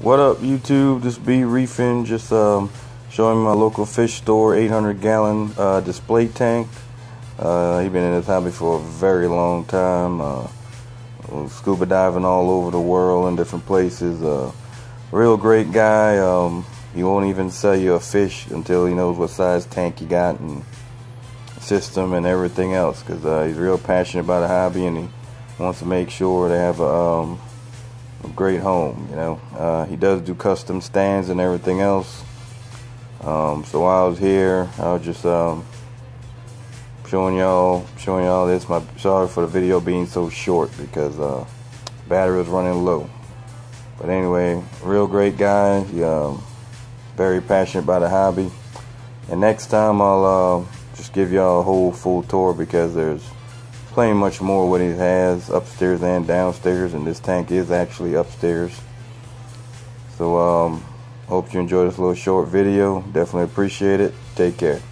What up, YouTube? This B Reefing, just um, showing my local fish store 800 gallon uh, display tank. Uh, he been in this hobby for a very long time. Uh, scuba diving all over the world in different places. Uh, real great guy. Um, he won't even sell you a fish until he knows what size tank you got and system and everything else. Because uh, he's real passionate about the hobby and he wants to make sure they have a um, a great home. You know, uh, he does do custom stands and everything else. Um, so while I was here, I was just um, showing y'all, showing y'all this. My sorry for the video being so short because uh, battery was running low. But anyway, real great guy. He, um, very passionate about the hobby. And next time I'll uh, just give y'all a whole full tour because there's plenty much more what he has upstairs and downstairs and this tank is actually upstairs. So um hope you enjoyed this little short video. Definitely appreciate it. Take care